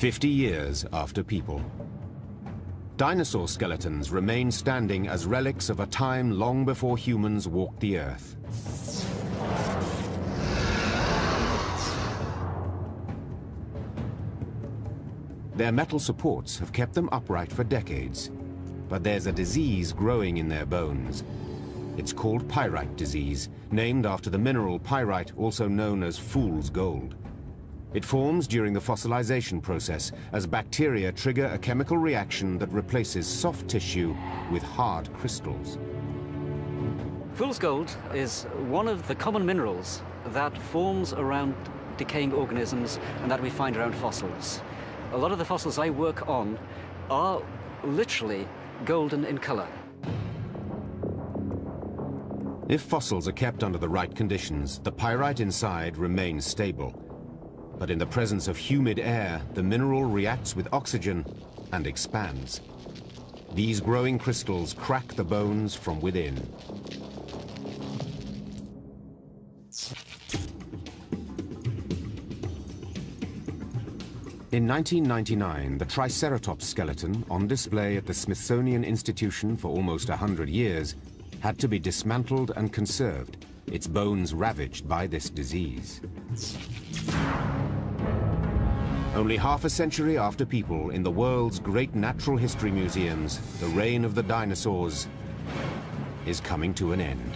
50 years after people. Dinosaur skeletons remain standing as relics of a time long before humans walked the earth. Their metal supports have kept them upright for decades, but there's a disease growing in their bones. It's called pyrite disease, named after the mineral pyrite, also known as fool's gold. It forms during the fossilization process as bacteria trigger a chemical reaction that replaces soft tissue with hard crystals. Fool's gold is one of the common minerals that forms around decaying organisms and that we find around fossils. A lot of the fossils I work on are literally golden in color. If fossils are kept under the right conditions, the pyrite inside remains stable. But in the presence of humid air, the mineral reacts with oxygen and expands. These growing crystals crack the bones from within. In 1999, the Triceratops skeleton, on display at the Smithsonian Institution for almost 100 years, had to be dismantled and conserved, its bones ravaged by this disease. Only half a century after people in the world's great natural history museums, the reign of the dinosaurs is coming to an end.